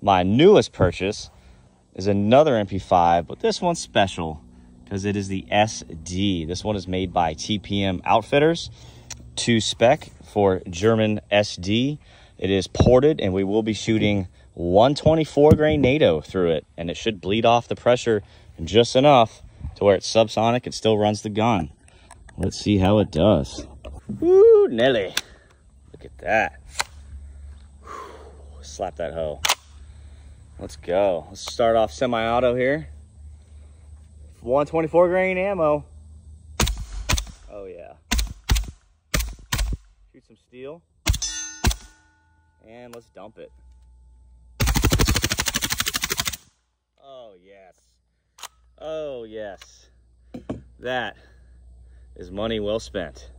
My newest purchase is another MP5, but this one's special because it is the SD. This one is made by TPM Outfitters to spec for German SD. It is ported and we will be shooting 124 grain NATO through it and it should bleed off the pressure just enough to where it's subsonic it still runs the gun. Let's see how it does. Woo, Nelly. Look at that. Whew, slap that hoe. Let's go. Let's start off semi-auto here. 124 grain ammo. Oh yeah. Shoot some steel. And let's dump it. Oh yes. Oh yes. That is money well spent.